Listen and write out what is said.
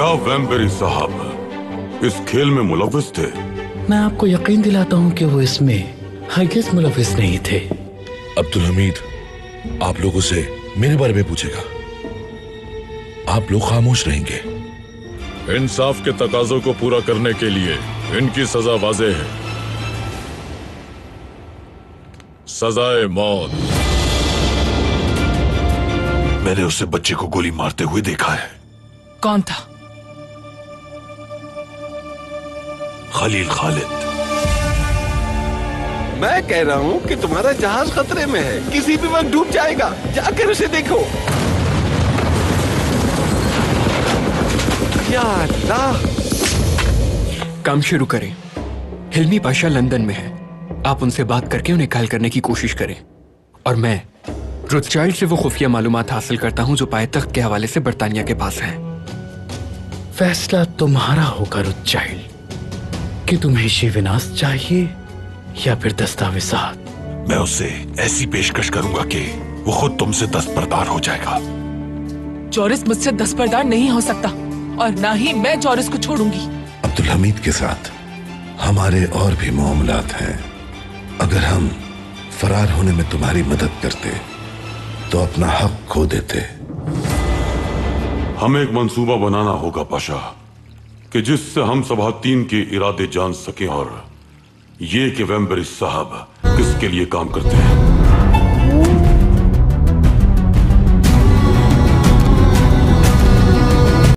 वैम्बेरी साहब? इस खेल में मुलविस थे। मैं आपको यकीन दिलाता हूँ कि वो इसमें हरगिज मुलविस नहीं थे। अब्दुल हमीद आप लोगों से मेरे बारे में पूछेगा। आप लोग खामोश रहेंगे। इंसाफ के तकाजों को पूरा करने के लिए इनकी सजा वाजे है। सजाए मौत। मैंने उसे बच्चे को गोली मारते हुए देखा है। कौन था? खलील खालिद। मैं कह रहा हूँ कि तुम्हारा जहाज़ खतरे में है। किसी भी वक्त डूब जाएगा। जाकर उसे देखो। या काम शुरू करें। हिलमी पाशा लंदन में है। आप उनसे बात करके उन्हें घायल करने की कोशिश करें। और मैं रुथचाइल्ड से वो खुफिया मालूम हासिल करता हूँ जो पायतख्त के हवाले से बरतानिया के पास है। फैसला तुम्हारा होगा रुत चाइल्ड कि तुम्हें शिविनाश चाहिए या फिर दस्तावेजात मैं उससे ऐसी पेशकश करूँगा कि वो खुद तुमसे दस्तबरदार हो जाएगा। चौरिस मुझसे दस्तबरदार नहीं हो सकता और ना ही मैं चौरिस को छोड़ूँगी। अब्दुल हमीद के साथ हमारे और भी मामलात हैं। अगर हम फरार होने में तुम्हारी मदद करते तो अपना हक खो देते। हमें एक मंसूबा बनाना होगा पाशा। कि जिससे हम सभा तीन के इरादे जान सकें और ये कि वेम्बरिस साहब किसके लिए काम करते हैं?